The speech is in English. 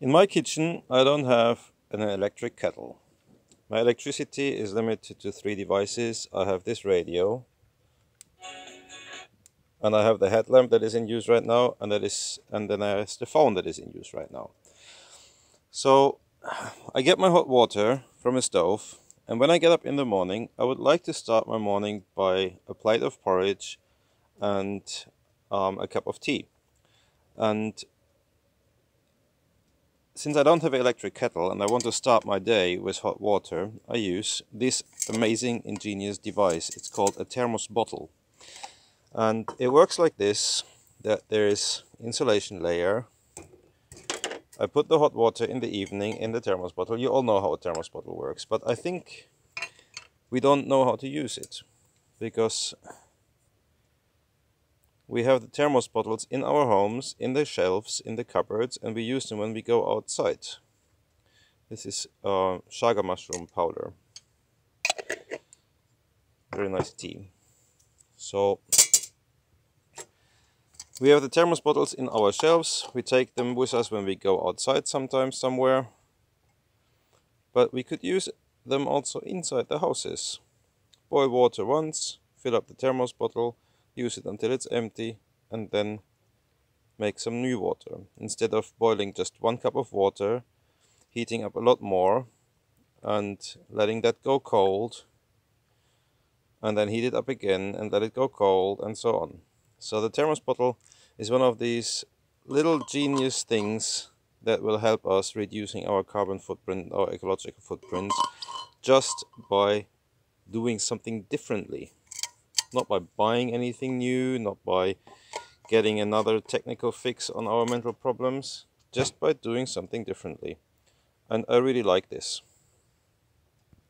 In my kitchen, I don't have an electric kettle. My electricity is limited to three devices. I have this radio, and I have the headlamp that is in use right now, and that is, and then there's the phone that is in use right now. So, I get my hot water from a stove, and when I get up in the morning, I would like to start my morning by a plate of porridge and um, a cup of tea. And since I don't have an electric kettle and I want to start my day with hot water, I use this amazing ingenious device. It's called a thermos bottle. And it works like this, that there is insulation layer. I put the hot water in the evening in the thermos bottle. You all know how a thermos bottle works, but I think we don't know how to use it because we have the thermos bottles in our homes, in the shelves, in the cupboards, and we use them when we go outside. This is uh, chaga mushroom powder. Very nice tea. So, we have the thermos bottles in our shelves. We take them with us when we go outside sometimes somewhere. But we could use them also inside the houses. Boil water once, fill up the thermos bottle, use it until it's empty, and then make some new water. Instead of boiling just one cup of water, heating up a lot more, and letting that go cold, and then heat it up again and let it go cold, and so on. So the thermos bottle is one of these little genius things that will help us reducing our carbon footprint, our ecological footprint, just by doing something differently not by buying anything new, not by getting another technical fix on our mental problems, just by doing something differently. And I really like this.